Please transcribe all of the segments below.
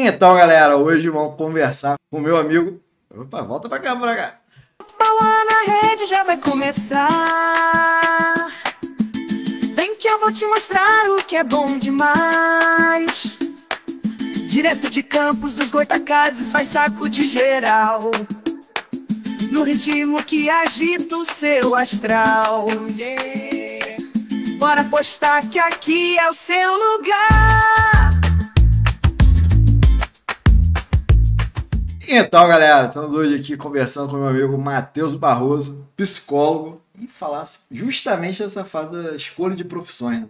Então, galera, hoje vamos conversar com meu amigo. Opa, volta pra cá, pra cá. Bola na rede já vai começar. Vem que eu vou te mostrar o que é bom demais. Direto de campos dos goitacazes faz saco de geral. No ritmo que agita o seu astral. Yeah. Bora postar que aqui é o seu lugar. Então, galera, estamos hoje aqui conversando com meu amigo Matheus Barroso, psicólogo, e falar justamente dessa fase da escolha de profissões. Né,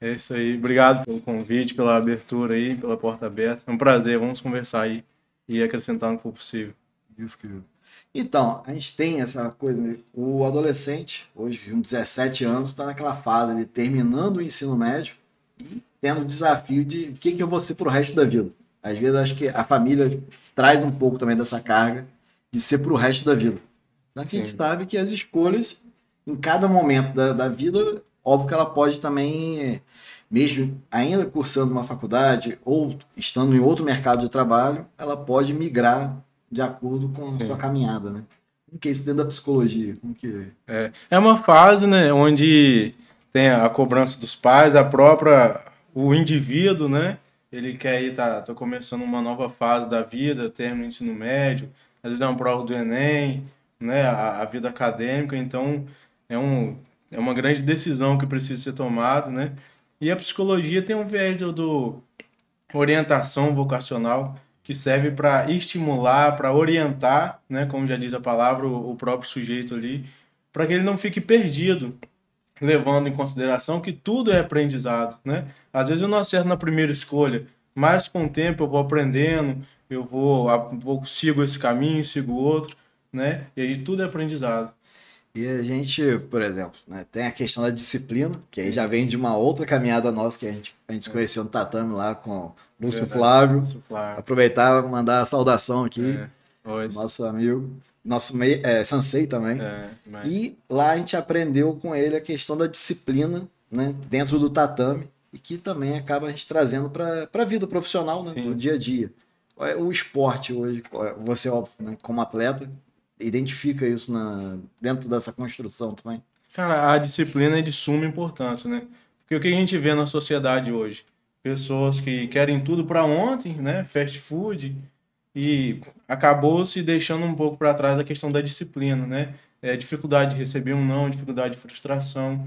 é isso aí. Obrigado pelo convite, pela abertura aí, pela porta aberta. É um prazer. Vamos conversar aí e acrescentar no que for possível. Isso, querido. Então, a gente tem essa coisa, né? o adolescente, hoje com 17 anos, está naquela fase ali, terminando o ensino médio e tendo o desafio de o que, que eu vou ser para o resto da vida. Às vezes acho que a família traz um pouco também dessa carga de ser para o resto da vida. Então, a gente sabe que as escolhas, em cada momento da, da vida, óbvio que ela pode também, mesmo ainda cursando uma faculdade ou estando em outro mercado de trabalho, ela pode migrar de acordo com Sim. a sua caminhada, né? Como que é isso dentro da psicologia? Como que é? É uma fase, né, onde tem a cobrança dos pais, a própria o indivíduo, né? Ele quer ir, tá, tá começando uma nova fase da vida, termo ensino médio, às vezes é uma prova do Enem, né, a, a, vida acadêmica, então é, um, é uma grande decisão que precisa ser tomada, né, e a psicologia tem um viés do, do orientação vocacional, que serve para estimular, para orientar, né, como já diz a palavra, o, o próprio sujeito ali, para que ele não fique perdido, levando em consideração que tudo é aprendizado, né? Às vezes eu não acerto na primeira escolha, mas com o tempo eu vou aprendendo, eu vou, vou sigo esse caminho, sigo outro, né? E aí tudo é aprendizado. E a gente, por exemplo, né, tem a questão da disciplina, que aí já vem de uma outra caminhada nossa que a gente, a gente se conheceu no tatame lá com Lúcio Flávio. Lúcio Flávio. Aproveitar e mandar a saudação aqui, é. nosso amigo nosso meio, é, Sansei também. É, mas... E lá a gente aprendeu com ele a questão da disciplina né, dentro do tatame e que também acaba a gente trazendo para a vida profissional, né, no dia a dia. É o esporte hoje, é, você, óbvio, né, como atleta, identifica isso na, dentro dessa construção também? Cara, a disciplina é de suma importância, né? Porque o que a gente vê na sociedade hoje? Pessoas que querem tudo para ontem, né? Fast food, e acabou se deixando um pouco para trás a questão da disciplina, né? É, dificuldade de receber um não, dificuldade de frustração.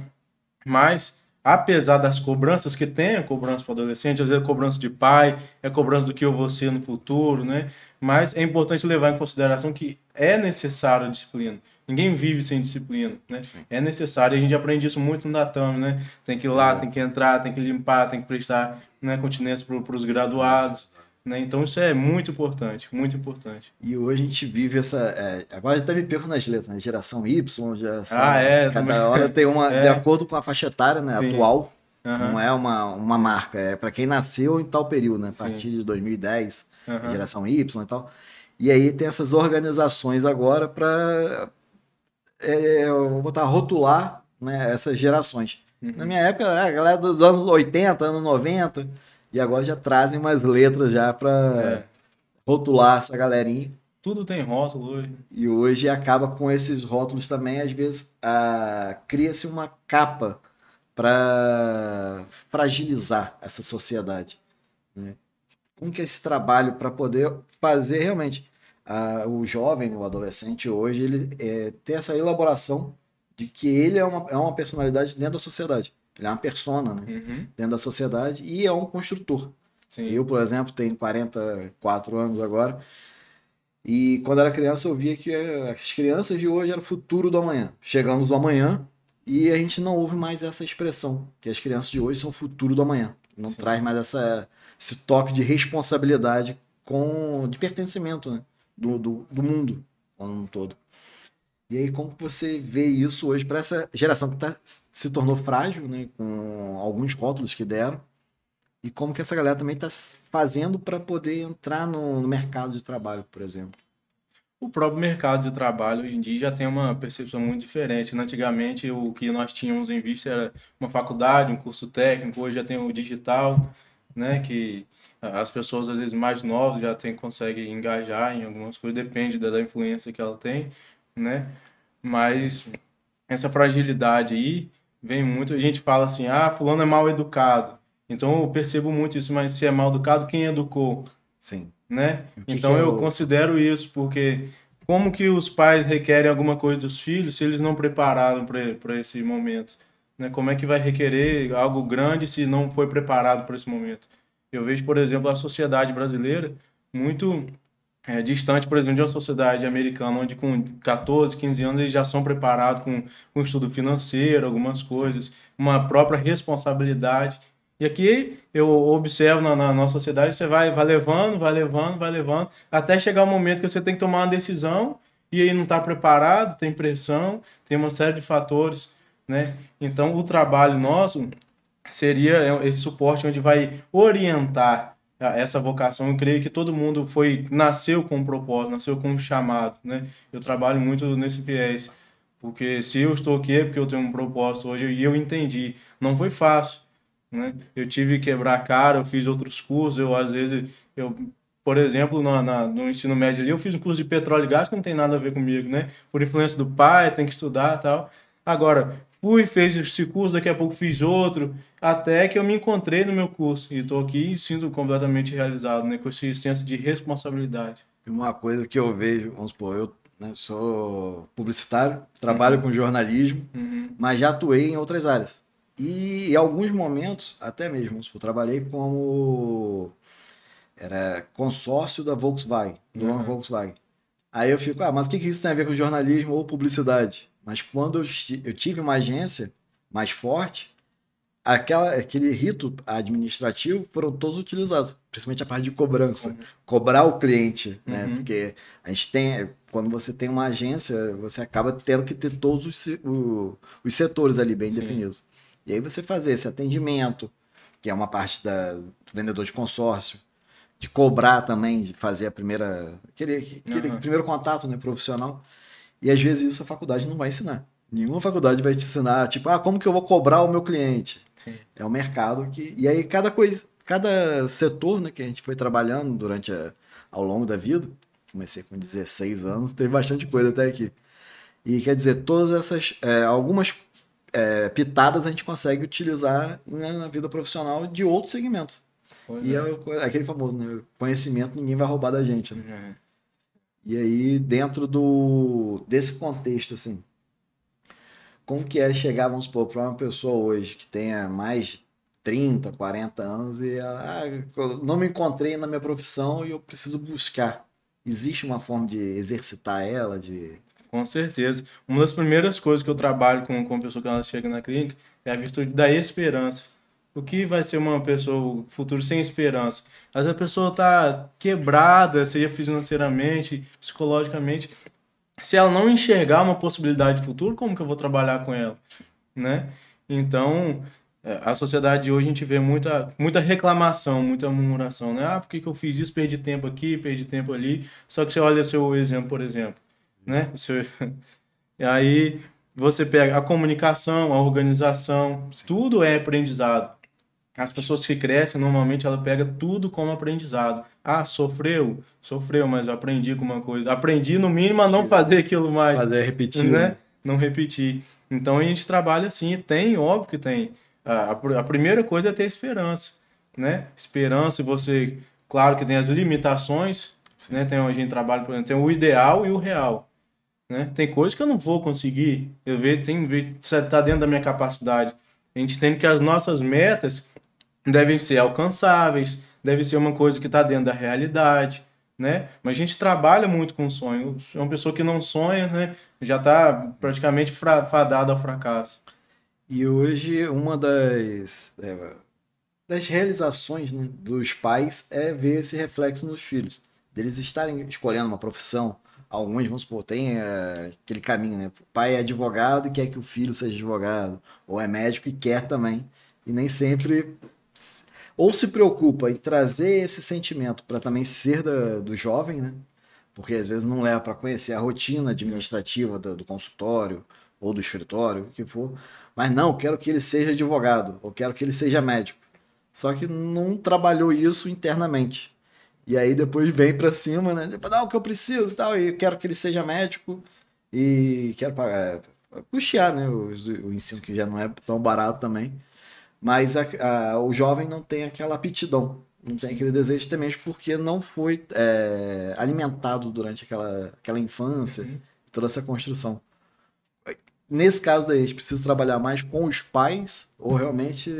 Mas, apesar das cobranças que tem, a cobrança para o adolescente, às vezes é cobrança de pai, é cobrança do que eu vou ser no futuro, né? Mas é importante levar em consideração que é necessário a disciplina. Ninguém vive sem disciplina, né? Sim. É necessário, a gente aprende isso muito no Datame, né? Tem que ir lá, tem que entrar, tem que limpar, tem que prestar né, continência para os graduados. Né? Então isso é muito importante, muito importante. E hoje a gente vive essa. É, agora até me perco nas letras, né? Geração Y, geração. Ah, é. Cada também. hora tem uma. É. De acordo com a faixa etária né, atual. Uhum. Não é uma, uma marca, é para quem nasceu em tal período, né? A partir de 2010, uhum. geração Y e tal. E aí tem essas organizações agora para é, vou botar rotular né, essas gerações. Uhum. Na minha época, a galera dos anos 80, anos 90, e agora já trazem umas letras já para é. rotular essa galerinha. Tudo tem rótulo hoje. E hoje acaba com esses rótulos também, às vezes cria-se uma capa para fragilizar essa sociedade. Né? Como que é esse trabalho para poder fazer realmente o jovem, o adolescente hoje, ele é, ter essa elaboração de que ele é uma, é uma personalidade dentro da sociedade. Ele é uma persona, né? Uhum. Dentro da sociedade e é um construtor. Sim. Eu, por exemplo, tenho 44 anos agora. E quando era criança, eu via que as crianças de hoje eram o futuro do amanhã. Chegamos ao amanhã e a gente não ouve mais essa expressão, que as crianças de hoje são o futuro do amanhã. Não Sim. traz mais essa, esse toque de responsabilidade com de pertencimento né? do, do, do mundo como um todo. E aí, como você vê isso hoje para essa geração que tá, se tornou frágil, né, com alguns rótulos que deram, e como que essa galera também está fazendo para poder entrar no, no, mercado de trabalho, por exemplo? O próprio mercado de trabalho hoje em dia já tem uma percepção muito diferente. Antigamente, o que nós tínhamos em vista era uma faculdade, um curso técnico, hoje já tem o digital. né? Que as pessoas às vezes mais novas já tem, conseguem engajar em algumas coisas, depende da, da influência que ela tem, né? Mas essa fragilidade aí vem muito, a gente fala assim, ah, fulano é mal educado. Então eu percebo muito isso, mas se é mal educado, quem educou? Sim. Né? Então eu considero isso, porque como que os pais requerem alguma coisa dos filhos se eles não prepararam para esse momento? Né? Como é que vai requerer algo grande se não foi preparado para esse momento? Eu vejo, por exemplo, a sociedade brasileira muito é, distante, por exemplo, de uma sociedade americana, onde com 14, 15 anos eles já são preparados com, com estudo financeiro, algumas coisas, uma própria responsabilidade. E aqui eu observo na, na, nossa sociedade, você vai, vai levando, vai levando, vai levando, até chegar o um momento que você tem que tomar uma decisão e aí não está preparado, tem pressão, tem uma série de fatores, né? Então o trabalho nosso seria esse suporte onde vai orientar essa vocação. Eu creio que todo mundo foi nasceu com um propósito, nasceu com um chamado, né? Eu trabalho muito nesse viés, porque se eu estou aqui é porque eu tenho um propósito hoje e eu entendi. Não foi fácil, né? Eu tive que quebrar a cara, eu fiz outros cursos, eu às vezes, eu, por exemplo, no, na, no ensino médio ali, eu fiz um curso de petróleo e gás que não tem nada a ver comigo, né? Por influência do pai, tem que estudar tal. Agora, fui, fez esse curso, daqui a pouco fiz outro, até que eu me encontrei no meu curso e estou aqui e sinto completamente realizado, né? Com esse senso de responsabilidade. Uma coisa que eu vejo, vamos supor, eu né, sou publicitário, trabalho uhum. com jornalismo, uhum. mas já atuei em outras áreas. E em alguns momentos, até mesmo, eu trabalhei como era consórcio da Volkswagen, do uhum. Volkswagen. Aí eu fico, ah, mas o que, que isso tem a ver com jornalismo ou publicidade? Mas quando eu, tive uma agência mais forte, aquela, aquele rito administrativo foram todos utilizados, principalmente a parte de cobrança, uhum. cobrar o cliente, né? Uhum. Porque a gente tem, quando você tem uma agência, você acaba tendo que ter todos os, o, os setores ali bem Sim. definidos. E aí você fazer esse atendimento, que é uma parte da, do vendedor de consórcio, de cobrar também, de fazer a primeira, aquele, aquele uhum. primeiro contato né, profissional. E às vezes isso a faculdade não vai ensinar. Nenhuma faculdade vai te ensinar, tipo, ah, como que eu vou cobrar o meu cliente? Sim. É o mercado que. E aí cada coisa, cada setor né, que a gente foi trabalhando durante a, ao longo da vida, comecei com 16 anos, teve bastante coisa até aqui. E quer dizer, todas essas. É, algumas é, pitadas a gente consegue utilizar na vida profissional de outros segmentos. E é. é. aquele famoso, né? Conhecimento ninguém vai roubar da gente, né? É. E aí, dentro do, desse contexto, assim, como que é chegar, vamos supor, para uma pessoa hoje que tenha mais 30, 40 anos e ela, ah, não me encontrei na minha profissão e eu preciso buscar. Existe uma forma de exercitar ela, de com certeza. Uma das primeiras coisas que eu trabalho com, com a pessoa que ela chega na clínica é a virtude da esperança. O que vai ser uma pessoa futuro sem esperança? Às vezes a pessoa está quebrada, seja financeiramente, psicologicamente. Se ela não enxergar uma possibilidade de futuro, como que eu vou trabalhar com ela? Né? Então, é, a sociedade de hoje a gente vê muita, muita reclamação, muita murmuração, né? Ah, por que, que eu fiz isso? Perdi tempo aqui, perdi tempo ali. Só que você olha seu exemplo, por exemplo né? E aí você pega a comunicação, a organização, Sim. tudo é aprendizado. As pessoas que crescem, normalmente ela pega tudo como aprendizado. Ah, sofreu? Sofreu, mas aprendi com uma coisa. Aprendi, no mínimo, a não fazer aquilo mais. Fazer repetir. Né? né? Não repetir. Então a gente trabalha assim, tem, óbvio que tem. A, a primeira coisa é ter esperança, né? Esperança, você, claro que tem as limitações, né? Tem a gente trabalha, por exemplo, tem o ideal e o real. Né? Tem coisas que eu não vou conseguir. Eu vejo, tem está dentro da minha capacidade. A gente tem que as nossas metas devem ser alcançáveis, deve ser uma coisa que está dentro da realidade, né? Mas a gente trabalha muito com sonho. É uma pessoa que não sonha, né? Já está praticamente fadada ao fracasso. E hoje uma das é, das realizações né, dos pais é ver esse reflexo nos filhos, deles estarem escolhendo uma profissão, alguns, vamos supor, tem é, aquele caminho, né? O pai é advogado e quer que o filho seja advogado, ou é médico e quer também, e nem sempre ou se preocupa em trazer esse sentimento para também ser da, do jovem, né? Porque às vezes não leva para conhecer a rotina administrativa do, do, consultório ou do escritório, o que for. Mas não, quero que ele seja advogado, ou quero que ele seja médico. só que não trabalhou isso internamente. E aí depois vem para cima, né? Depois, não, o que eu preciso e tal, e quero que ele seja médico e quero pagar, custear, né? O, o ensino que já não é tão barato também. Mas a, a, o jovem não tem aquela aptidão, não tem aquele desejo também porque não foi é, alimentado durante aquela, aquela infância, uhum. toda essa construção. Nesse caso daí, a gente precisa trabalhar mais com os pais ou realmente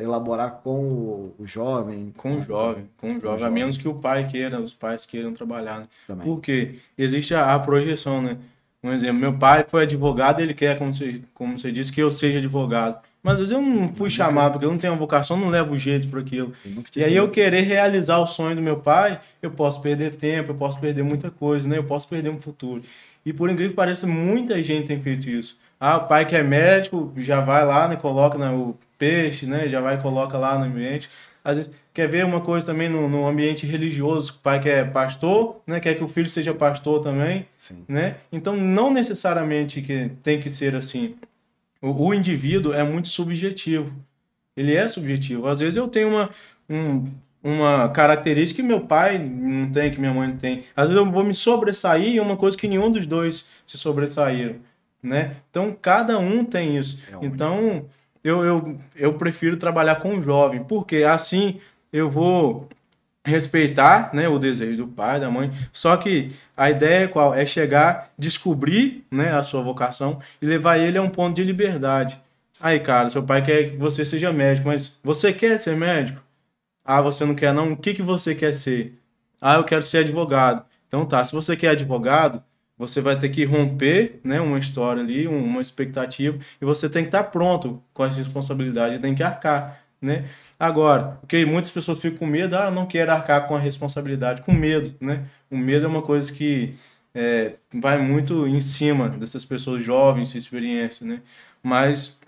elaborar com o, o jovem? Com o jovem, com o jovem, a menos que o pai queira, os pais queiram trabalhar. Né? Porque existe a, a, projeção, né? Um exemplo, meu pai foi advogado, ele quer, como você, como você disse, que eu seja advogado. Mas às vezes eu não fui chamado, porque eu não tenho uma vocação, não levo jeito para aquilo. E aí eu querer realizar o sonho do meu pai, eu posso perder tempo, eu posso perder muita coisa, né? Eu posso perder um futuro. E por incrível que pareça, muita gente tem feito isso. Ah, o pai que é médico já vai lá, né, coloca né, o peixe, né, já vai e coloca lá no ambiente. Às vezes quer ver uma coisa também no, no ambiente religioso, o pai que é pastor, né, quer que o filho seja pastor também, Sim. né? Então não necessariamente que tem que ser assim. O, o indivíduo é muito subjetivo. Ele é subjetivo. Às vezes eu tenho uma, um, uma característica que meu pai não tem, que minha mãe não tem. Às vezes eu vou me sobressair em uma coisa que nenhum dos dois se sobressaíram, né? Então, cada um tem isso. É então, eu, eu, eu prefiro trabalhar com o jovem, porque assim eu vou respeitar né, o desejo do pai, da mãe. Só que a ideia é qual? É chegar, descobrir né, a sua vocação e levar ele a um ponto de liberdade. Aí, cara, seu pai quer que você seja médico, mas você quer ser médico? Ah, você não quer não? O que, que você quer ser? Ah, eu quero ser advogado. Então tá, se você quer advogado, você vai ter que romper né, uma história ali, uma expectativa, e você tem que estar pronto com essa responsabilidade, tem que arcar. Né? Agora, porque muitas pessoas ficam com medo, ah, não quero arcar com a responsabilidade, com medo, né? O medo é uma coisa que é, vai muito em cima dessas pessoas jovens, experiência, né? Mas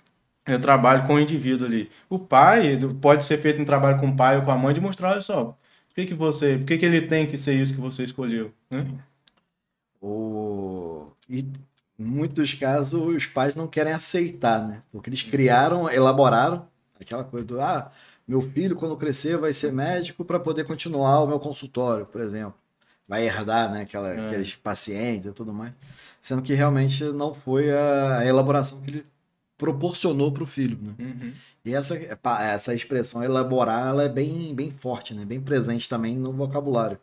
eu trabalho com o indivíduo ali. O pai, pode ser feito um trabalho com o pai ou com a mãe de mostrar, olha só, por que, que você, por que, que ele tem que ser isso que você escolheu, né? Sim. O... E em muitos casos os pais não querem aceitar, né? Porque eles criaram, elaboraram aquela coisa do, ah, meu filho quando crescer vai ser médico para poder continuar o meu consultório, por exemplo. Vai herdar, né, aquela, é. aqueles pacientes e tudo mais. Sendo que realmente não foi a, a elaboração que ele proporcionou para o filho. Né? Uhum. E essa, essa expressão elaborar ela é bem, bem forte, né? bem presente também no vocabulário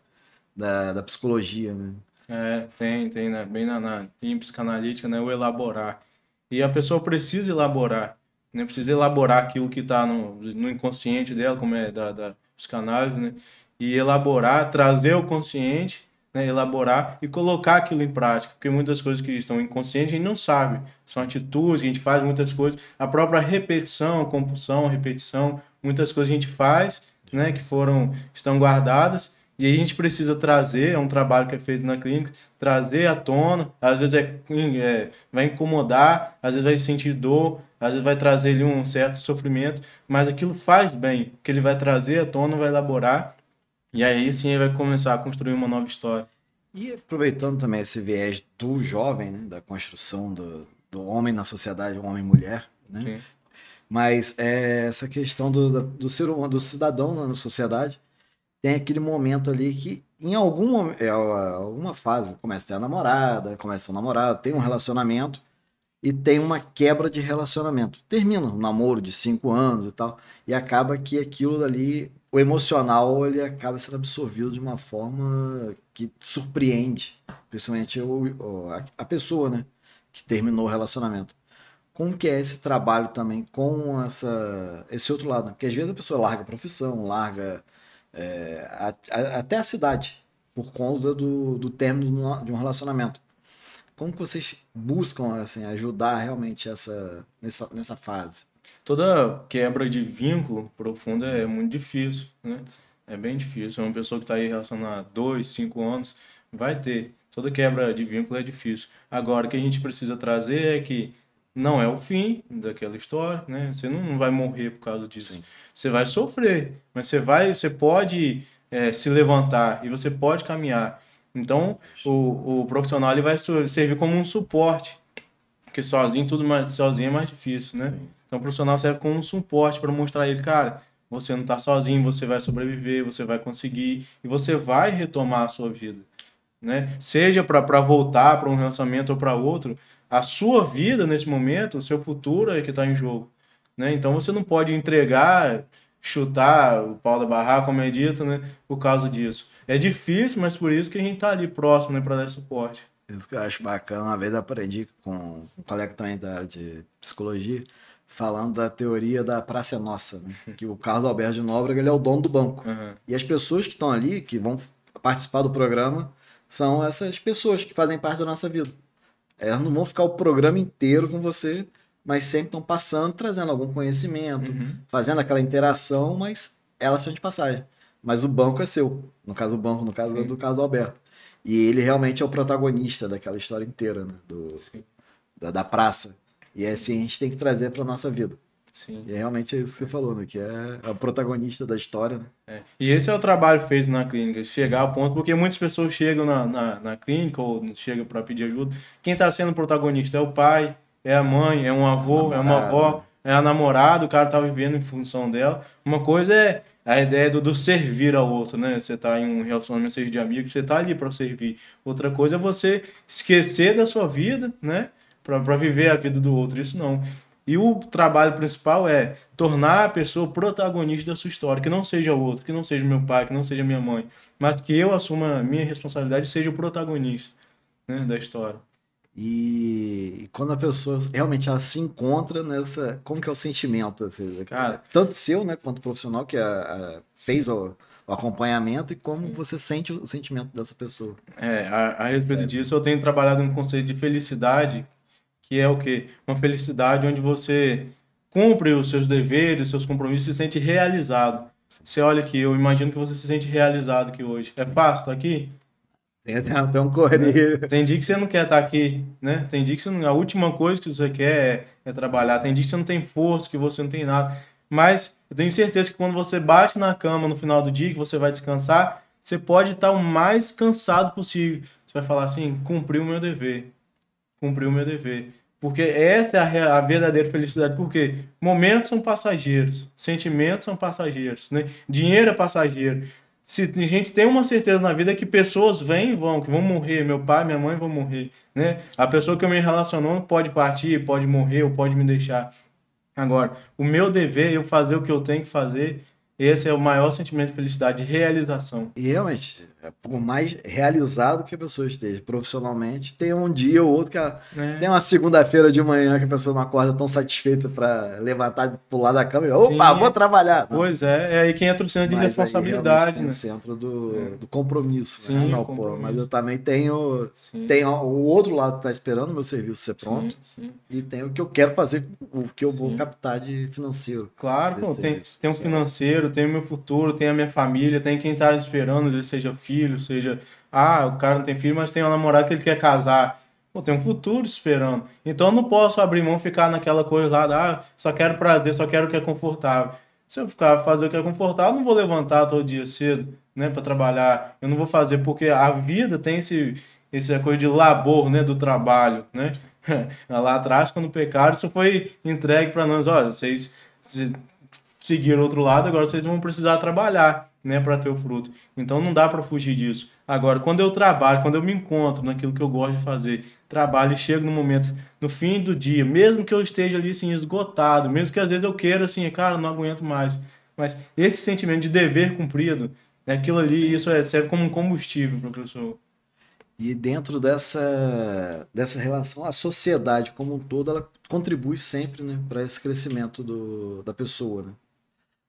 da, da psicologia. Né? É, tem, tem, né? bem na, na em psicanalítica, né? o elaborar. E a pessoa precisa elaborar, né? precisa elaborar aquilo que está no, no inconsciente dela, como é da, da psicanálise, né? e elaborar, trazer o consciente né, elaborar e colocar aquilo em prática, porque muitas coisas que estão inconscientes a gente não sabe, são atitudes, a gente faz muitas coisas, a própria repetição, compulsão, repetição, muitas coisas a gente faz, né, que foram, estão guardadas, e aí a gente precisa trazer, é um trabalho que é feito na clínica, trazer à tona, às vezes é, é, vai incomodar, às vezes vai sentir dor, às vezes vai trazer ali um certo sofrimento, mas aquilo faz bem, que ele vai trazer à tona, vai elaborar, e aí sim ele vai começar a construir uma nova história. E aproveitando também esse viés do jovem, né, da construção do, do homem na sociedade, homem-mulher, né? Sim. Mas é, essa questão do, do ser humano, do cidadão na sociedade, tem aquele momento ali que em algum é, alguma fase começa a ter a namorada, começa o namorado, tem um relacionamento e tem uma quebra de relacionamento. Termina um namoro de cinco anos e tal, e acaba que aquilo ali o emocional ele acaba sendo absorvido de uma forma que surpreende, principalmente o, a, a pessoa, né, que terminou o relacionamento. Como que é esse trabalho também com essa, esse outro lado? Né? Porque às vezes a pessoa larga a profissão, larga é, a, a, até a cidade, por causa do, do término de um relacionamento. Como que vocês buscam assim, ajudar realmente essa, nessa, nessa fase? toda quebra de vínculo profundo é muito difícil, né? É bem difícil. Uma pessoa que está aí relacionada há dois, cinco anos vai ter. Toda quebra de vínculo é difícil. Agora, o que a gente precisa trazer é que não é o fim daquela história, né? Você não vai morrer por causa disso. Sim. Você vai sofrer, mas você vai, você pode é, se levantar e você pode caminhar. Então, o, o profissional ele vai servir como um suporte, porque sozinho tudo mais sozinho é mais difícil, né? Sim. Então o profissional serve como um suporte para mostrar a ele, cara, Você não está sozinho, você vai sobreviver, você vai conseguir e você vai retomar a sua vida. Né? Seja para voltar para um relacionamento ou para outro, a sua vida nesse momento, o seu futuro é que está em jogo. Né? Então você não pode entregar, chutar o pau da barraca, como é dito, né? por causa disso. É difícil, mas por isso que a gente está ali próximo né? para dar suporte. Isso que eu acho bacana. Uma vez eu aprendi com um colega também da área de psicologia, falando da teoria da Praça é Nossa, né? que o Carlos Alberto de Nóbrega ele é o dono do banco. Uhum. E as pessoas que estão ali, que vão participar do programa, são essas pessoas que fazem parte da nossa vida. Elas não vão ficar o programa inteiro com você, mas sempre estão passando, trazendo algum conhecimento, Uhum. fazendo aquela interação, mas elas são de passagem. Mas o banco é seu. No caso, o banco, no caso é Sim. do caso do Alberto. E ele realmente é o protagonista daquela história inteira, né? Do, da, da praça. E é assim a gente tem que trazer para nossa vida. Sim. E é realmente isso que você falou, né? Que é, é o protagonista da história, né? É. E esse é o trabalho feito na clínica, chegar ao ponto, porque muitas pessoas chegam na, na, na clínica ou chegam para pedir ajuda. Quem está sendo protagonista é o pai, é a mãe, é um avô, é uma avó, é a namorada, o cara tá vivendo em função dela. Uma coisa é a ideia do, do servir ao outro, né? Você tá em um relacionamento seja de amigos, você tá ali para servir. Outra coisa é você esquecer da sua vida, né? Para viver a vida do outro. Isso não. E o trabalho principal é tornar a pessoa protagonista da sua história, que não seja outro, que não seja meu pai, que não seja minha mãe, mas que eu assuma a minha responsabilidade e seja o protagonista né, da história. E, quando a pessoa realmente ela se encontra nessa. Como que é o sentimento? assim, Cara. tanto seu, né? Quanto profissional que a- a- fez o, o acompanhamento e como você sente o sentimento dessa pessoa. É, a, a respeito disso, eu tenho trabalhado um conceito de felicidade, que é o quê? Uma felicidade onde você cumpre os seus deveres, os seus compromissos se sente realizado. Você olha aqui, eu imagino que você se sente realizado aqui hoje. É fácil estar aqui? Tem até, até um correio. Tem dia que você não quer estar aqui, né? Tem dia que você não... a última coisa que você quer é, é trabalhar. Tem dia que você não tem força, que você não tem nada. Mas eu tenho certeza que quando você bate na cama no final do dia, que você vai descansar, você pode estar o mais cansado possível. Você vai falar assim: cumpri o meu dever. Cumpri o meu dever. Porque essa é a, a verdadeira felicidade. Porque momentos são passageiros, sentimentos são passageiros, né? Dinheiro é passageiro. Se a gente tem uma certeza na vida que pessoas vêm e vão, que vão morrer, meu pai, minha mãe vão morrer, né? A pessoa que eu me relaciono pode partir, pode morrer ou pode me deixar. Agora, o meu dever é eu fazer o que eu tenho que fazer. Esse é o maior sentimento de felicidade, de realização. E realmente, é, por mais realizado que a pessoa esteja profissionalmente, tem um dia ou outro que ela, né? tem uma segunda-feira de manhã que a pessoa não acorda tão satisfeita para levantar e pular da cama e opa, Sim. vou trabalhar. Não, Pois é, é aí que entra o senso de mas responsabilidade, né? o centro do, do compromisso. Sim, né? Não, o pô, compromisso. mas eu também tenho, Sim, tenho o outro lado que tá esperando o meu serviço ser pronto sim, e tem o que eu quero fazer, o que eu vou captar de financeiro. Claro, pô, tem, tem um financeiro, tem o meu futuro, tem a minha família, tem quem tá esperando, seja filho, seja. Ah, o cara não tem filho, mas tem uma namorada que ele quer casar. Pô, tem um futuro esperando. Então eu não posso abrir mão ficar naquela coisa lá, ah, só quero prazer, só quero o que é confortável. Se eu ficar fazer o que é confortável, eu não vou levantar todo dia cedo, né, para trabalhar. Eu não vou fazer porque a vida tem esse essa coisa de labor, né, do trabalho, né? Lá atrás, quando pecaram, isso foi entregue para nós. Olha, vocês se- seguiram outro lado, agora vocês vão precisar trabalhar, né, para ter o fruto. Então não dá para fugir disso. Agora, quando eu trabalho, quando eu me encontro naquilo que eu gosto de fazer, trabalho e chego no momento, no fim do dia, mesmo que eu esteja ali assim esgotado, mesmo que às vezes eu queira assim, cara, não aguento mais, mas esse sentimento de dever cumprido, é aquilo ali, isso é, serve como um combustível para a pessoa. E dentro dessa, dessa relação, a sociedade como um todo, ela contribui sempre né, para esse crescimento do, da pessoa. Né?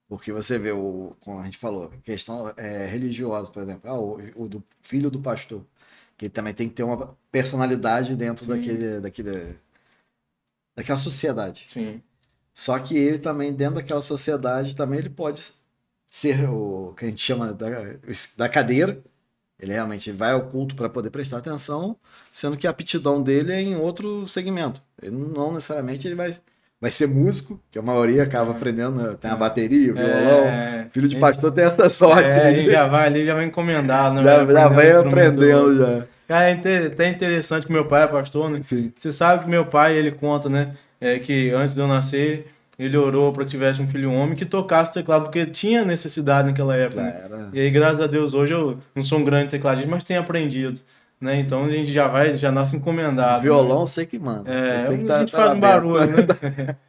Porque você vê, o, como a gente falou, questão é, religiosa, por exemplo, ah, o, o do filho do pastor, que também tem que ter uma personalidade dentro Sim. daquele, daquele, daquela sociedade. Sim. Só que ele também, dentro daquela sociedade, também ele pode ser o que a gente chama da, da cadeira. Ele realmente vai ao culto para poder prestar atenção, sendo que a aptidão dele é em outro segmento. Ele não necessariamente ele vai, vai ser músico, que a maioria acaba aprendendo, né? tem a bateria, o violão. É, Filho de gente- pastor tem essa sorte. É, gente já vai ali, já vai encomendado, né? já, já vai aprendendo já. Cara, é até interessante que meu pai é pastor, né? Sim. Você sabe que meu pai, ele conta, né? É, que antes de eu nascer, ele orou para que tivesse um filho homem que tocasse teclado, porque tinha necessidade naquela época. Né? E aí, graças a Deus, hoje eu não sou um grande tecladista, mas tenho aprendido. Né? Então a gente já vai, já nasce encomendado. Violão, eu sei que manda. né? É, tem que a tá- gente tá faz um barulho, né?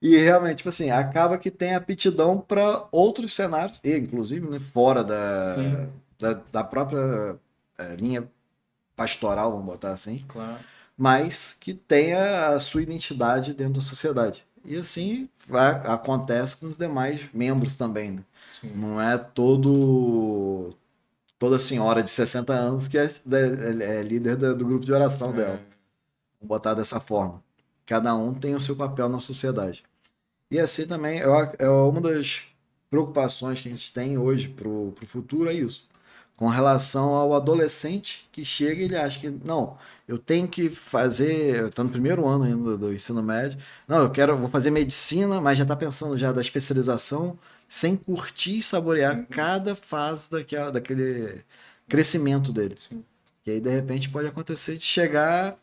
E realmente, tipo assim, acaba que tem aptidão para outros cenários, e inclusive né, fora da, da, da própria eh, linha pastoral, vamos botar assim, claro. mas que tenha a sua identidade dentro da sociedade. E assim vai- acontece com os demais membros também. né? Não é todo toda senhora de 60 anos que é, é líder da- do grupo de oração dela. Vamos botar dessa forma. Cada um tem o seu papel na sociedade. E assim também é uma- é uma das preocupações que a gente tem hoje para o futuro é isso. Com relação ao adolescente que chega e ele acha que, não, eu tenho que fazer, está no primeiro ano ainda do ensino médio, não, eu quero, vou fazer medicina, mas já está pensando já da especialização, sem curtir e saborear Sim. cada fase daquela, daquele crescimento dele. Sim. E aí, de repente, pode acontecer de chegar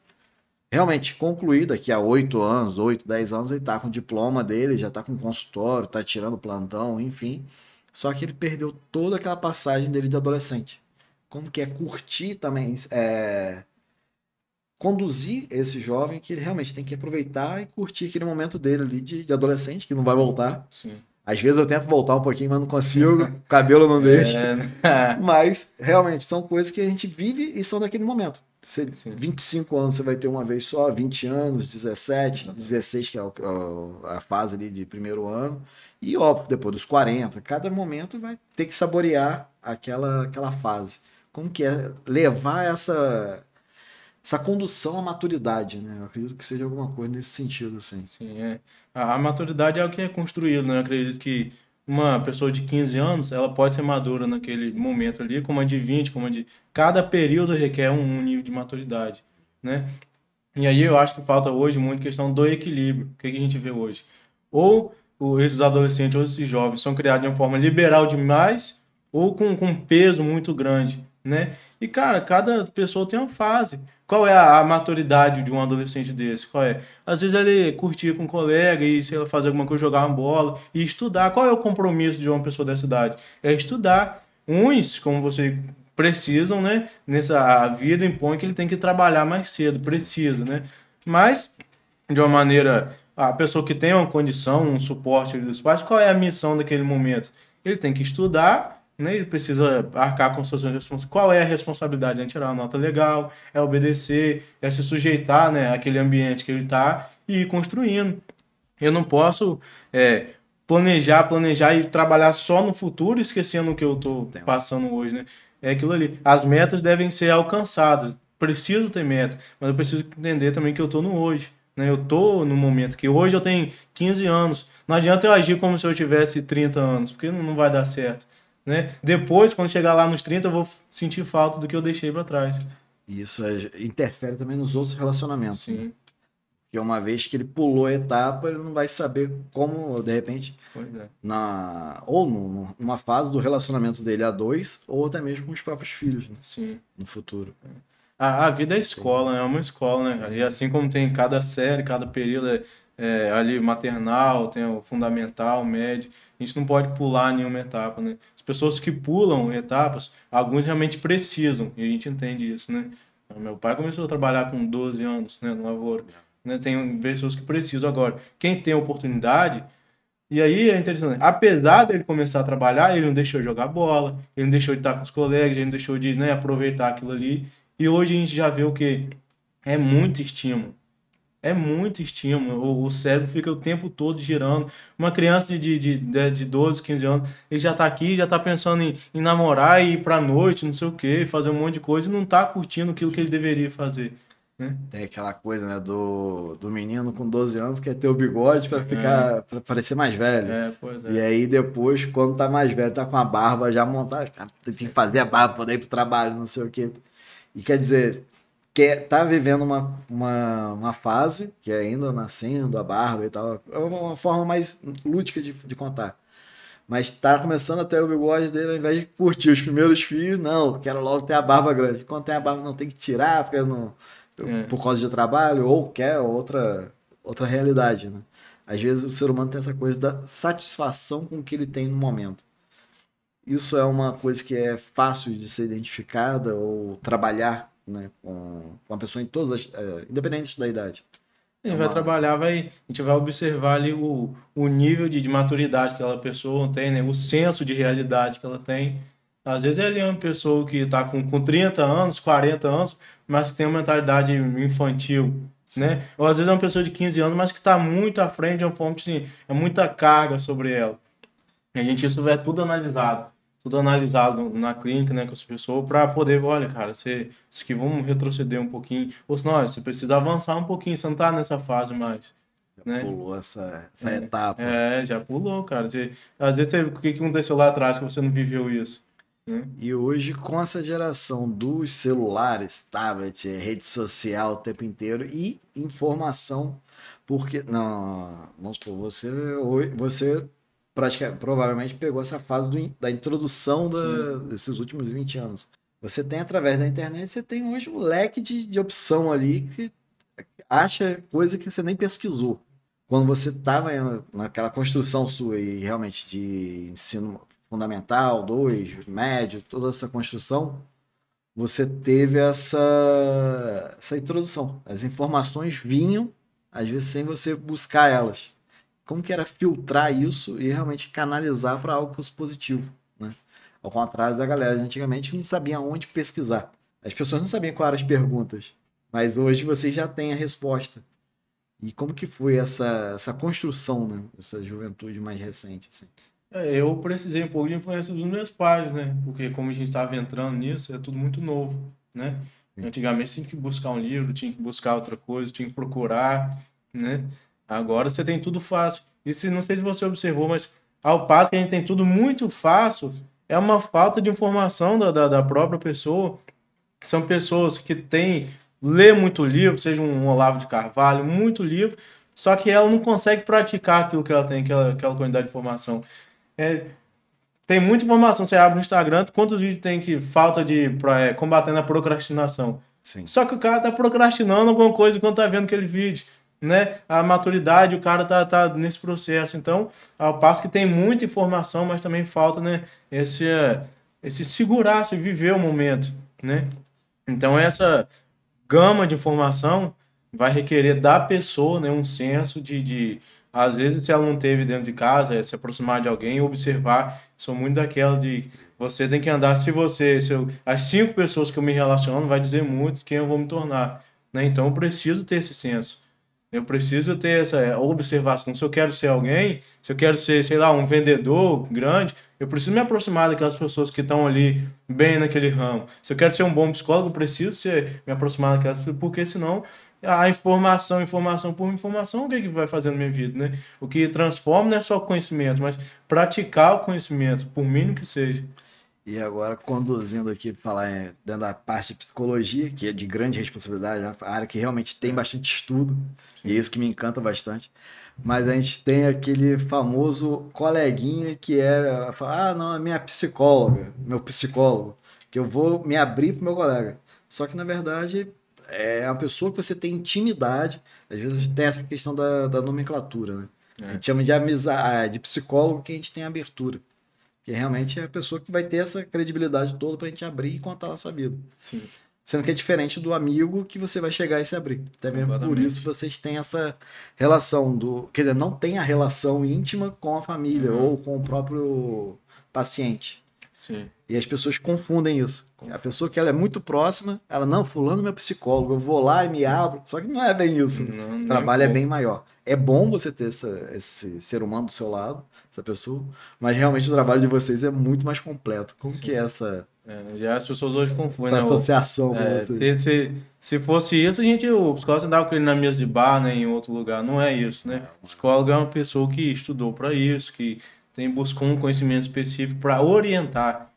realmente concluído daqui a 8 anos, 8, 10 anos, ele tá com o diploma dele, já tá com consultório, tá tirando plantão, enfim. Só que ele perdeu toda aquela passagem dele de adolescente. Como que é curtir também, é, conduzir esse jovem que ele realmente tem que aproveitar e curtir aquele momento dele ali de, de adolescente, que não vai voltar. Sim. Às vezes eu tento voltar um pouquinho, mas não consigo, o cabelo não deixa. É? Mas, realmente, são coisas que a gente vive e são daquele momento. Você, Sim. 25 anos você vai ter uma vez só, 20 anos, 17, 16, que é o- a fase ali de primeiro ano. E, óbvio, depois dos 40, cada momento vai ter que saborear aquela, aquela fase. Como que é levar essa, essa condução à maturidade, né? Eu acredito que seja alguma coisa nesse sentido, assim. Sim, é. A, a maturidade é o que é construído, né? Eu acredito que uma pessoa de 15 anos, ela pode ser madura naquele momento ali, como a de 20, como a de... Cada período requer um, um nível de maturidade, né? E aí eu acho que falta hoje muito questão do equilíbrio. O que, que a gente vê hoje? Ou esses adolescentes ou esses jovens são criados de uma forma liberal demais ou com, com um peso muito grande, né? E, cara, cada pessoa tem uma fase. Qual é a, a maturidade de um adolescente desse? Qual é? Às vezes ele curtir com um colega e, sei lá, fazer alguma coisa, jogar uma bola e estudar. Qual é o compromisso de uma pessoa dessa idade? É estudar. Uns, como você precisam, né? Nessa a vida impõe que ele tem que trabalhar mais cedo, precisa, né? Mas, de uma maneira, a pessoa que tem uma condição, um suporte dos pais, qual é a missão daquele momento? Ele tem que estudar, né? Ele precisa arcar com suas responsabilidades. Qual é a responsabilidade? É tirar uma nota legal, é obedecer, é se sujeitar, né? Àquele ambiente que ele está e ir construindo. Eu não posso é, planejar, planejar e trabalhar só no futuro, esquecendo o que eu estou passando hoje, né? É aquilo ali. As metas devem ser alcançadas. Preciso ter meta, mas eu preciso entender também que eu estou no hoje. Né? Eu tô no momento que hoje eu tenho 15 anos. Não adianta eu agir como se eu tivesse 30 anos, porque não vai dar certo. Né? Depois, quando chegar lá nos 30, eu vou sentir falta do que eu deixei para trás. Isso é- interfere também nos outros relacionamentos. né? Sim, Porque uma vez que ele pulou a etapa, ele não vai saber como, de repente, é. na ou num- numa fase do relacionamento dele a dois, ou até mesmo com os próprios filhos né, Sim. no futuro. A, a vida é escola, né? é uma escola, né? E assim como tem cada série, cada período é, é, ali maternal, tem o fundamental, médio, a gente não pode pular nenhuma etapa, né? As pessoas que pulam etapas, alguns realmente precisam, e a gente entende isso, né? Meu pai começou a trabalhar com 12 anos, né, no lavoura. Né? Tem pessoas que precisam agora. Quem tem oportunidade, e aí é interessante, apesar dele começar a trabalhar, ele não deixou de jogar bola, ele não deixou de estar com os colegas, ele não deixou de né, aproveitar aquilo ali. E hoje a gente já vê o que? É muito estímulo. É muito estímulo. O, cérebro fica o tempo todo girando. Uma criança de, de, de, de 12, 15 anos, ele já tá aqui, já tá pensando em, em namorar e ir pra noite, não sei o que, fazer um monte de coisa e não tá curtindo aquilo que ele deveria fazer. Tem aquela coisa, né, do, do menino com 12 anos que quer ter o bigode pra ficar, pra parecer mais velho. É, pois E é. aí depois, quando tá mais velho, tá com a barba já montada, tem que fazer a barba pra poder ir pro trabalho, não sei o quê. E quer dizer, quer, tá vivendo uma, uma, uma fase, que é ainda nascendo, a barba e tal, é uma, forma mais lúdica de, de contar. Mas tá começando a ter o bigode dele, ao invés de curtir os primeiros fios, não, quero logo ter a barba grande. Quando tem a barba, não tem que tirar, porque não, É. por causa de trabalho, ou quer outra, outra realidade, né? Às vezes o ser humano tem essa coisa da satisfação com o que ele tem no momento. Isso é uma coisa que é fácil de ser identificada ou trabalhar né, com, com a pessoa em todas as. É, independente da idade. A gente vai trabalhar, vai, a gente vai observar ali o, o nível de, de maturidade que aquela pessoa tem, né? o senso de realidade que ela tem. Às vezes ele é uma pessoa que está com, com 30 anos, 40 anos, mas que tem uma mentalidade infantil, né? Ou às vezes é uma pessoa de 15 anos, mas que está muito à frente, é um ponto assim, é muita carga sobre ela. E a gente isso é tudo analisado, tudo analisado na clínica, né, com essa pessoa, para poder, olha, cara, você, você que vamos retroceder um pouquinho, ou senão, olha, você precisa avançar um pouquinho, você não tá nessa fase mais. Já né? pulou essa, essa É, etapa. É, já pulou, cara. Você, às vezes, você, o que aconteceu lá atrás que você não viveu isso? né? E hoje, com essa geração dos celulares, tablet, rede social o tempo inteiro e informação, porque. Não, vamos supor, você, você provavelmente pegou essa fase do da introdução da- desses últimos 20 anos. Você tem, através da internet, você tem hoje um leque de, de opção ali que acha coisa que você nem pesquisou. Quando você estava naquela construção sua e realmente de ensino fundamental, dois, médio, toda essa construção, você teve essa, essa introdução. As informações vinham, às vezes, sem você buscar elas. Como que era filtrar isso e realmente canalizar para algo positivo, né? Ao contrário da galera antigamente não sabia onde pesquisar. As pessoas não sabiam quais eram as perguntas, mas hoje você já tem a resposta. E como que foi essa, essa construção, né? Essa juventude mais recente, assim? É, eu precisei um pouco de influência dos meus pais, né? Porque como a gente estava entrando nisso, é tudo muito novo, né? Sim. Antigamente tinha que buscar um livro, tinha que buscar outra coisa, tinha que procurar, né? Agora você tem tudo fácil. Se, não sei se você observou, mas ao passo que a gente tem tudo muito fácil, é uma falta de informação da, da, da própria pessoa. São pessoas que têm, lê muito livro, seja um Olavo de Carvalho, muito livro, só que ela não consegue praticar aquilo que ela tem, aquela, aquela quantidade de informação. É, tem muita informação, você abre no Instagram, quantos vídeos tem que falta de pra, é, combatendo a procrastinação. Sim. Só que o cara tá procrastinando alguma coisa enquanto tá vendo aquele vídeo, né? A maturidade, o cara tá, tá nesse processo. Então, ao passo que tem muita informação, mas também falta, né? Esse, é, esse segurar, se viver o momento, né? Então, essa gama de informação vai requerer da pessoa, né? Um senso de, de às vezes, se ela não teve dentro de casa, é se aproximar de alguém, observar. Sou muito daquela de você tem que andar. Se você, se eu, as cinco pessoas que eu me relaciono, vai dizer muito quem eu vou me tornar. Né? Então, eu preciso ter esse senso. Eu preciso ter essa observação. Se eu quero ser alguém, se eu quero ser, sei lá, um vendedor grande, eu preciso me aproximar daquelas pessoas que estão ali bem naquele ramo. Se eu quero ser um bom psicólogo, eu preciso ser, me aproximar daquelas pessoas, porque senão a informação, informação por informação, o que, é que vai fazer na minha vida, né? O que transforma não é só conhecimento, mas praticar o conhecimento, por mínimo que seja. E agora, conduzindo aqui, falar em- dentro da parte de psicologia, que é de grande responsabilidade, é uma área que realmente tem bastante estudo, e é isso que me encanta bastante. Mas a gente tem aquele famoso coleguinha que é, fala, ah, não, é minha psicóloga, meu psicólogo, que eu vou me abrir pro meu colega. Só que, na verdade, é uma pessoa que você tem intimidade, às vezes tem essa questão da, da nomenclatura, né? A gente chama de amizade, de psicólogo que a gente tem abertura. Que realmente é a pessoa que vai ter essa credibilidade toda pra gente abrir e contar a nossa vida. Sim. Sendo que é diferente do amigo que você vai chegar e se abrir. Até mesmo por isso vocês têm essa relação do. Quer dizer, não tem a relação íntima com a família Uhum. ou com o próprio paciente. Sim. E as pessoas confundem isso. A pessoa que ela é muito próxima, ela, não, fulano é meu psicólogo, eu vou lá e me abro. Só que não é bem isso. Não, O nem trabalho é pouco. bem maior. É bom você ter essa- esse ser humano do seu lado, essa pessoa, mas realmente o trabalho de vocês é muito mais completo. Como Sim. que é essa, É, já as pessoas hoje confundem, essa né? O- associação É, vocês? se, se, se fosse isso, a gente, o psicólogo andava com ele na mesa de bar, né, em outro lugar. Não é isso, né? O psicólogo é uma pessoa que estudou para isso, que tem buscou um conhecimento específico para orientar.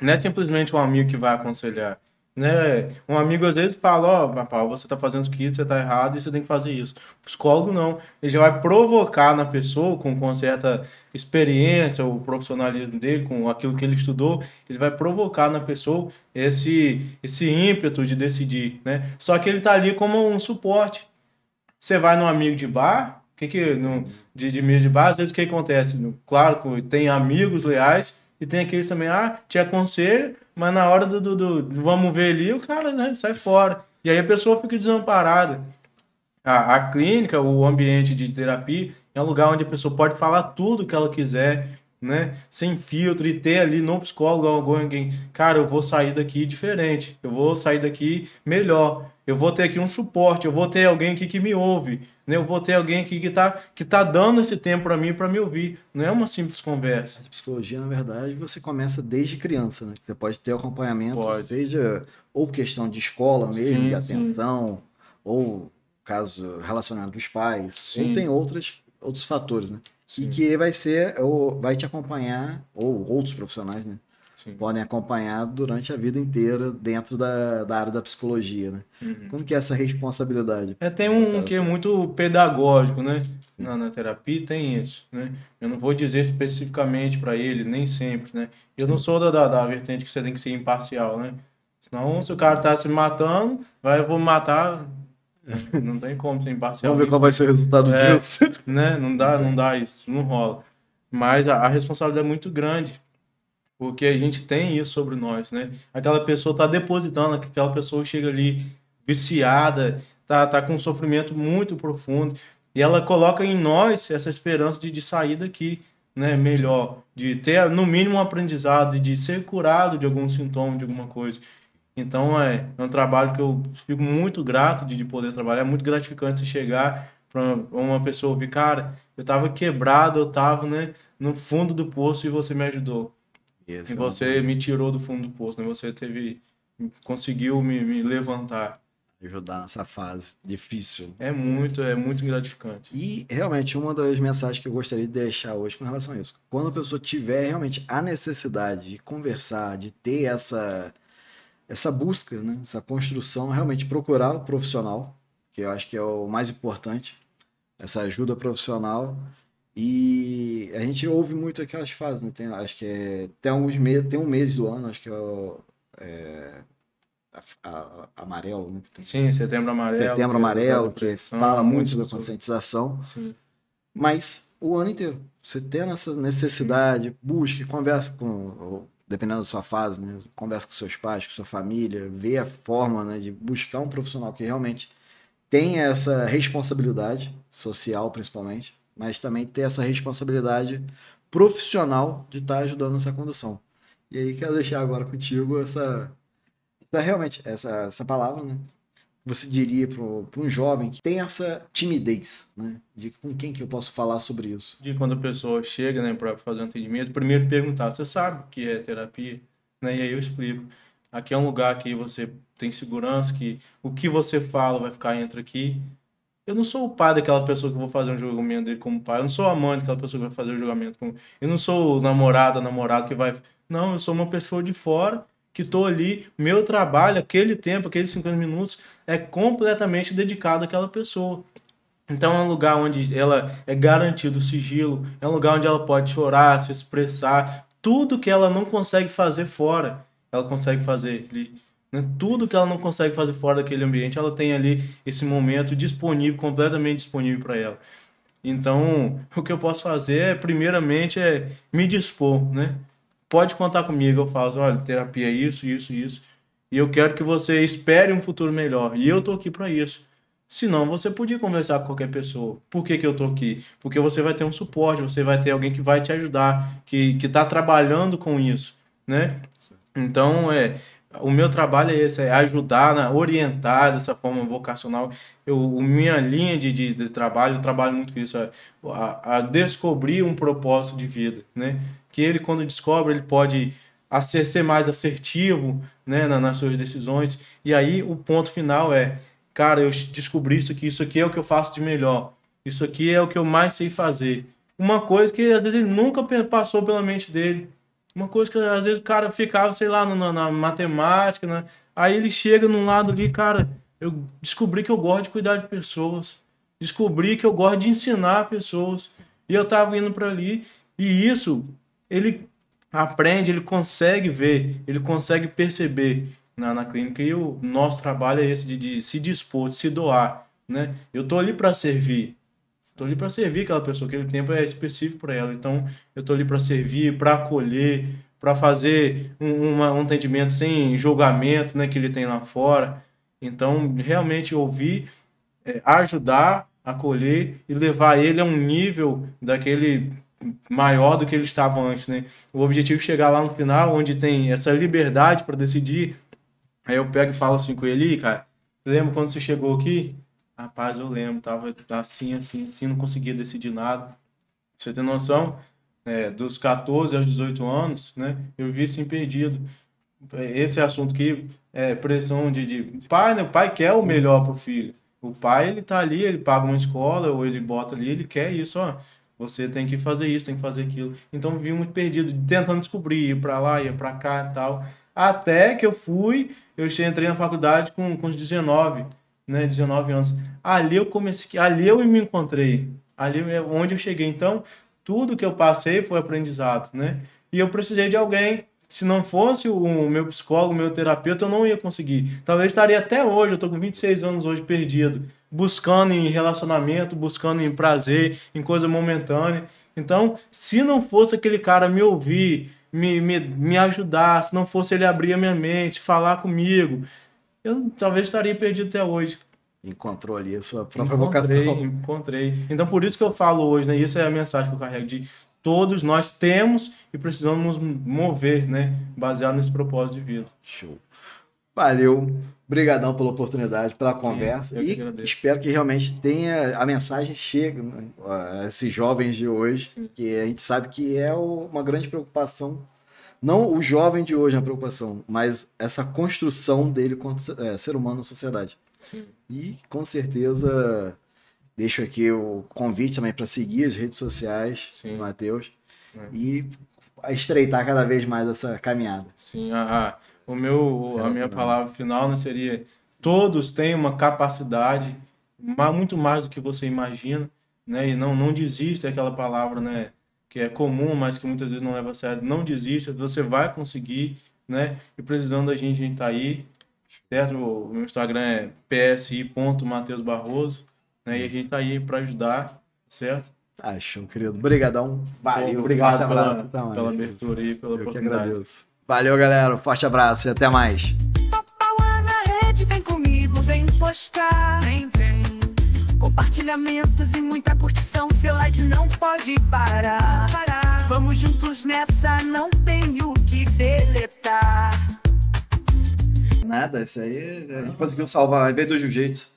Não é simplesmente um amigo que vai aconselhar. Né? Um amigo às vezes fala, ó, rapaz, você tá fazendo isso aqui, você tá errado e você tem que fazer isso. O psicólogo não. Ele já vai provocar na pessoa, com, com certa experiência, o profissionalismo dele, com aquilo que ele estudou, ele vai provocar na pessoa esse, esse ímpeto de decidir, né? Só que ele tá ali como um suporte. Você vai num amigo de bar, que que no, de, de mídia de base, às vezes o que acontece? Claro que tem amigos leais e tem aqueles também, ah, te aconselho, mas na hora do, do, do vamos ver ali, o cara né, sai fora. E aí a pessoa fica desamparada. A, a clínica, o ambiente de terapia, é um lugar onde a pessoa pode falar tudo que ela quiser, né? Sem filtro e ter ali no psicólogo alguém, cara, eu vou sair daqui diferente, eu vou sair daqui melhor, eu vou ter aqui um suporte, eu vou ter alguém aqui que me ouve, né? Eu vou ter alguém aqui que tá, que tá dando esse tempo para mim para me ouvir. Não é uma simples conversa. A psicologia, na verdade, você começa desde criança, né? Você pode ter acompanhamento, Pode. seja ou questão de escola mesmo, Sim, de sim. atenção, ou caso relacionado dos pais, Sim. ou tem outras, outros fatores, né? Sim. E que vai ser, ou vai te acompanhar, ou outros profissionais, né? Sim. Podem acompanhar durante a vida inteira dentro da, da área da psicologia, né? Uhum. Como que é essa responsabilidade? É, tem um Tá que é muito pedagógico, né? Na, na terapia tem isso, né? Eu não vou dizer especificamente para ele, nem sempre, né? Eu não sou da, da, da vertente que você tem que ser imparcial, né? Senão, se o cara tá se matando, vai, eu vou matar. Não tem como ser imparcial. Vamos ver qual vai ser o resultado É. disso. né? Não dá, não dá isso, não rola. Mas a, a responsabilidade é muito grande, porque a gente tem isso sobre nós, né? Aquela pessoa tá depositando, aquela pessoa chega ali viciada, tá, tá com um sofrimento muito profundo, e ela coloca em nós essa esperança de, de sair daqui, né? Melhor, de ter no mínimo um aprendizado, de ser curado de algum sintoma, de alguma coisa. Então é, é um trabalho que eu fico muito grato de, de poder trabalhar, é muito gratificante você chegar para uma pessoa ouvir, cara, eu tava quebrado, eu tava, né, no fundo do poço e você me ajudou. Esse E você me tirou do fundo do poço, né? Você teve conseguiu me, me levantar. ajudar nessa fase difícil. É muito, é muito gratificante. E realmente uma das mensagens que eu gostaria de deixar hoje com relação a isso, quando a pessoa tiver realmente a necessidade de conversar, de ter essa essa busca, né, essa construção, realmente procurar o profissional, que eu acho que é o mais importante, essa ajuda profissional. E a gente ouve muito aquelas fases, né? Tem, acho que é, tem alguns meses, tem um mês do ano, acho que é, o- é a- a- amarelo, né? tem Sim, setembro amarelo. Setembro é, Amarelo, que fala muito sobre conscientização, Sim. mas o ano inteiro. Você tendo essa necessidade, busque, converse com, dependendo da sua fase, né? Converse com seus pais, com sua família, vê a forma né, de buscar um profissional que realmente tenha essa responsabilidade social, principalmente, mas também ter essa responsabilidade profissional de estar ajudando nessa condução. E aí quero deixar agora contigo essa, essa realmente essa, essa palavra, né? Você diria para um jovem que tem essa timidez, né? De com quem que eu posso falar sobre isso? De quando a pessoa chega, né, para fazer um atendimento, primeiro perguntar, você sabe o que é terapia? Né? E aí eu explico. Aqui é um lugar que você tem segurança, que o que você fala vai ficar entre aqui. Eu não sou o pai daquela pessoa que vou fazer um julgamento dele como pai. Eu não sou a mãe daquela pessoa que vai fazer o julgamento como. Eu não sou o namorado, a namorada que vai. Não, eu sou uma pessoa de fora que tô ali. Meu trabalho, aquele tempo, aqueles 50 minutos, é completamente dedicado àquela pessoa. Então é um lugar onde ela é garantido o sigilo, é um lugar onde ela pode chorar, se expressar, tudo que ela não consegue fazer fora, ela consegue fazer ali. né? Tudo que ela não consegue fazer fora daquele ambiente, ela tem ali esse momento disponível, completamente disponível para ela. Então, o que eu posso fazer é, primeiramente, é me dispor, né? Pode contar comigo, eu falo, olha, terapia é isso, isso, isso. E eu quero que você espere um futuro melhor. E eu tô aqui para isso. Senão, você podia conversar com qualquer pessoa. Por que, que eu tô aqui? Porque você vai ter um suporte, você vai ter alguém que vai te ajudar, que, que tá trabalhando com isso, né? Então, é, o meu trabalho é esse, é ajudar, né, orientar dessa forma vocacional. Eu, minha linha de, de, de trabalho, eu trabalho muito com isso, é a, a descobrir um propósito de vida, né? Que ele, quando descobre, ele pode ser, mais assertivo, né, na- nas suas decisões. E aí, o ponto final é, cara, eu descobri isso aqui, isso aqui é o que eu faço de melhor. Isso aqui é o que eu mais sei fazer. Uma coisa que, às vezes, ele nunca passou pela mente dele. Uma coisa que às vezes o cara ficava, sei lá, na, na matemática, né? Aí ele chega num lado ali, cara, eu descobri que eu gosto de cuidar de pessoas. Descobri que eu gosto de ensinar pessoas. E eu tava indo para ali. E isso, ele aprende, ele consegue ver, ele consegue perceber na, na clínica. E o nosso trabalho é esse de, de se dispor, de se doar, né? Eu tô ali para servir. Tô ali para servir aquela pessoa, aquele tempo é específico para ela. Então, eu tô ali para servir, para acolher, para fazer um, uma, um atendimento sem julgamento, né, que ele tem lá fora. Então, realmente ouvir, é, ajudar, acolher e levar ele a um nível daquele maior do que ele estava antes, né? O objetivo é chegar lá no final, onde tem essa liberdade para decidir. Aí eu pego e falo assim com ele, cara, lembra quando você chegou aqui? Rapaz, eu lembro, tava assim, assim, assim, não conseguia decidir nada. Você tem noção? É, dos 14 aos 18 anos, né? Eu vi assim perdido. Esse assunto que é pressão de, de pai, né? O pai quer o melhor pro filho. O pai, ele tá ali, ele paga uma escola, ou ele bota ali, ele quer isso, ó. Você tem que fazer isso, tem que fazer aquilo. Então, vi muito perdido, tentando descobrir, ir para lá, ia para cá e tal. Até que eu fui, eu entrei na faculdade com, com os 19, né, 19 anos. Ali eu comecei, ali eu me encontrei. Ali é onde eu cheguei. Então, tudo que eu passei foi aprendizado, né? E eu precisei de alguém se não fosse o meu psicólogo, o meu terapeuta, eu não ia conseguir. Talvez estaria até hoje, eu tô com 26 anos hoje perdido, buscando em relacionamento, buscando em prazer, em coisa momentânea. Então, se não fosse aquele cara me ouvir, me, me, me ajudar, se não fosse ele abrir a minha mente, falar comigo, eu talvez estaria perdido até hoje. Encontrou ali a sua própria encontrei, vocação. Encontrei. Então, por isso que eu falo hoje, né? Isso é a mensagem que eu carrego de todos nós temos e precisamos nos mover, né? Baseado nesse propósito de vida. Show. Valeu. Obrigadão pela oportunidade, pela conversa. e espero que realmente tenha a mensagem chegue né, a esses jovens de hoje, Sim. que a gente sabe que é uma grande preocupação. Não o jovem de hoje é uma preocupação, mas essa construção dele como é, ser humano na sociedade. Sim. E com certeza Deixo aqui o convite também para seguir as redes sociais Sim. do Matheus é. e estreitar cada vez mais essa caminhada. Sim, a, a o meu, a minha palavra final né, seria: todos têm uma capacidade muito mais do que você imagina, né? E não, não desista, é aquela palavra, né? Que é comum, mas que muitas vezes não leva a sério. Não desista, você vai conseguir, né? E precisando da gente, a gente tá aí, certo? O meu Instagram é psi.mateusbarroso. Né? E a gente tá aí para ajudar, certo? Acho, querido. Obrigadão. Valeu. Obrigado pela, abraço, pela, pela abertura e pela Eu oportunidade. Que agradeço. Valeu, galera. forte abraço e até mais. rede, vem comigo, vem postar. Vem, vem. Compartilhamentos e muita curtição. Seu like não pode parar. parar. Vamos juntos nessa, não tenho que deletar. Nada, isso aí a gente conseguiu salvar, invés do jiu-jitsu.